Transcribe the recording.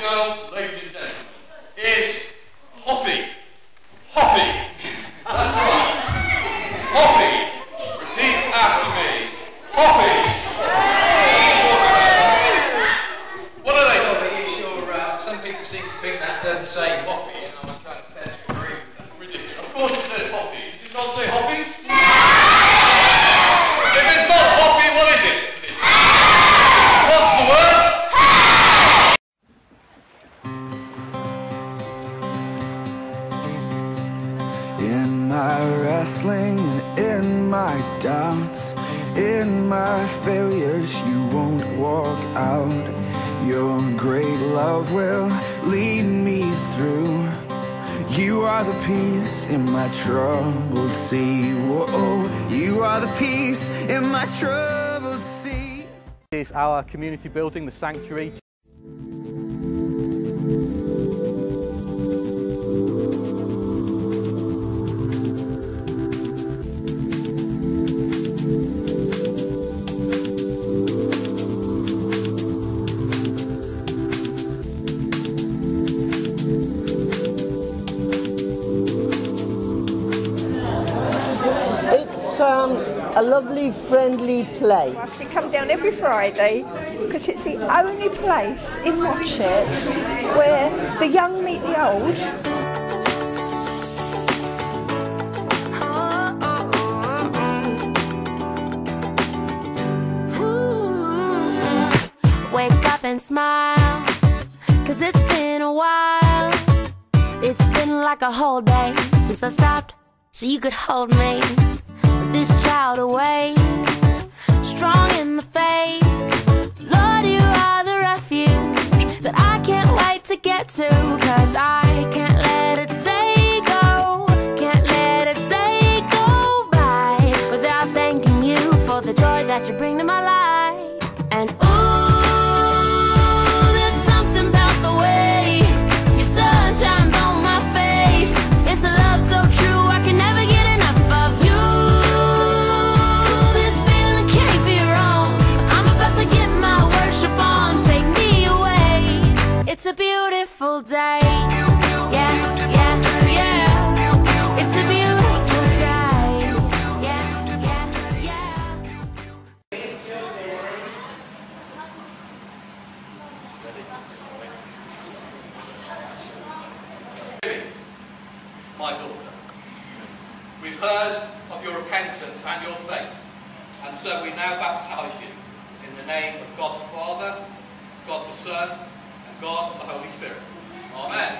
girls, ladies and gentlemen, is hoppy. Hoppy. That's right. Hoppy. Repeat after me. Hoppy. What are they? Well, are you sure? Uh, some people seem to think that doesn't say hoppy, In my wrestling and in my doubts, in my failures, you won't walk out. Your great love will lead me through. You are the peace in my troubled sea. Whoa, you are the peace in my troubled sea. is our community building, the sanctuary. A lovely, friendly place. We come down every Friday because it's the only place in Watchet where the young meet the old. Wake up and smile, cause it's been a while. It's been like a whole day since I stopped, so you could hold me. This child awaits, strong in the faith. Lord, you are the refuge that I can't wait to get to, beautiful day. Yeah, yeah, yeah. It's a beautiful day. Yeah, yeah, yeah. my daughter. We've heard of your repentance and your faith, and so we now baptize you in the name of God the Father, God the Son, God the Holy Spirit. Amen.